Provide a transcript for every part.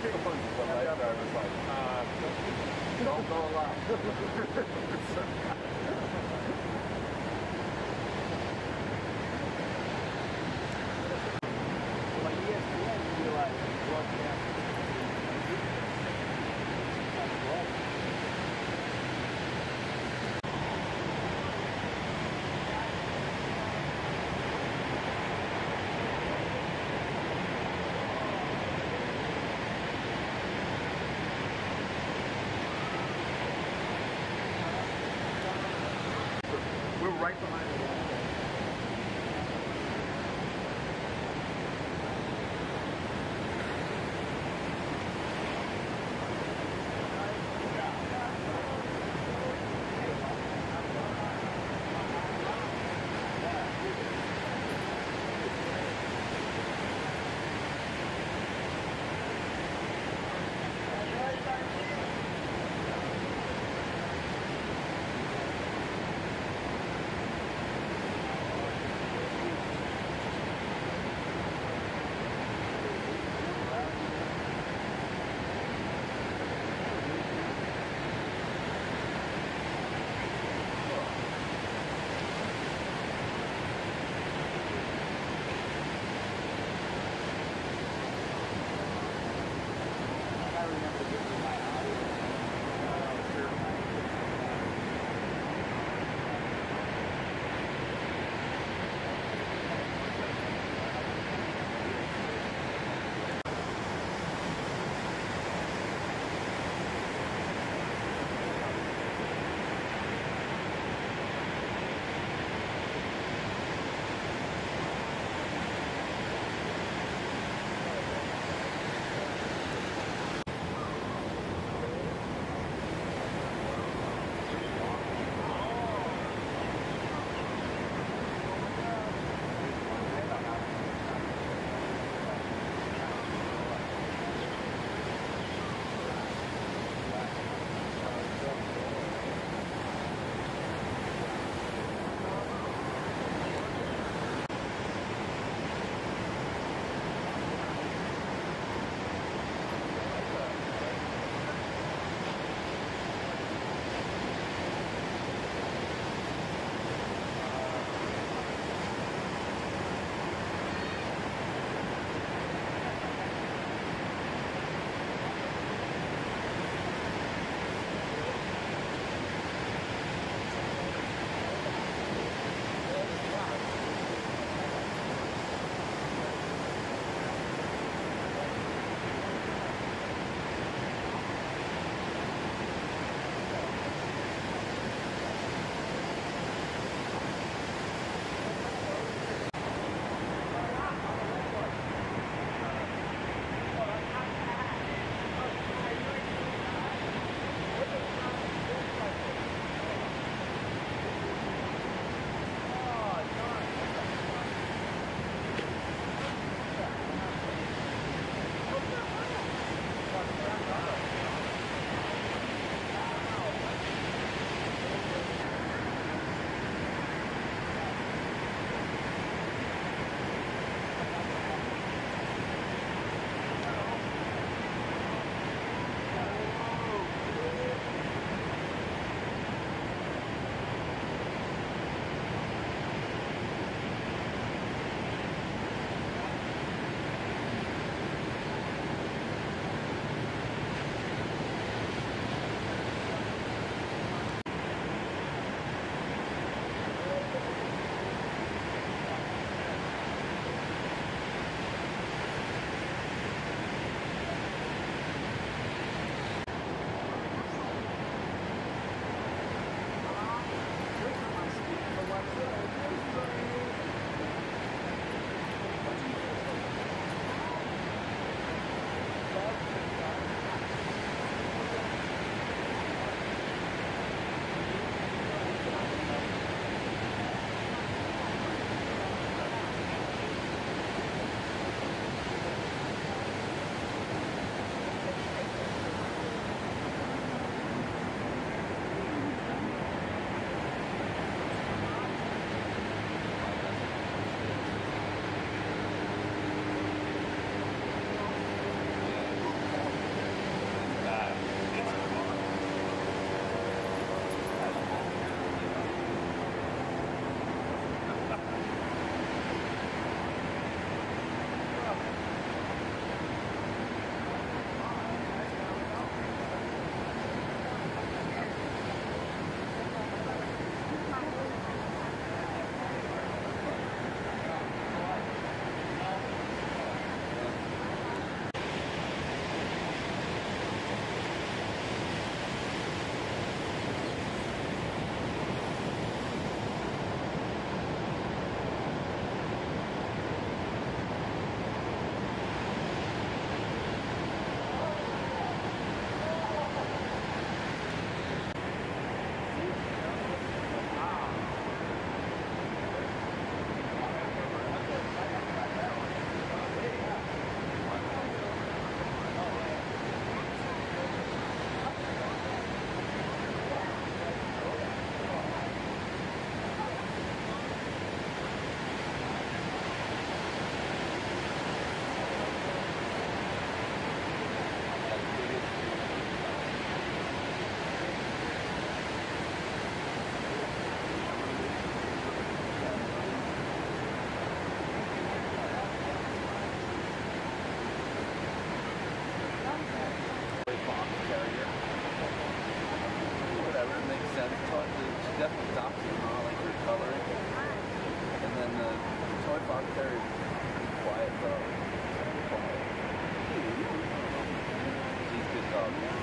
I was getting one the lifeguard like, uh, don't go along.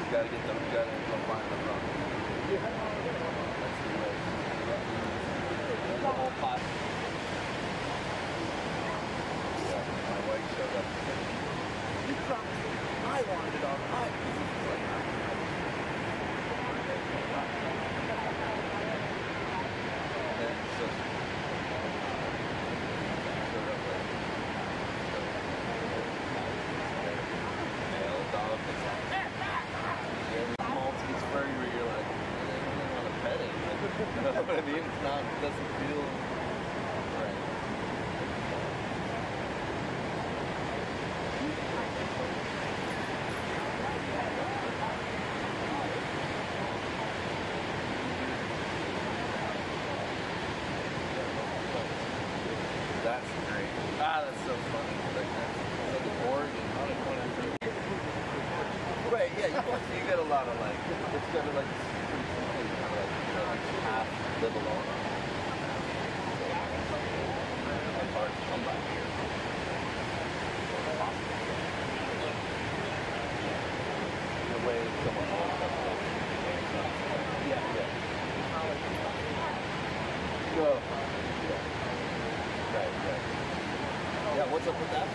You gotta get them, you gotta go find them. That's the way. Oder Lebenslagen, das ist viel. up with that?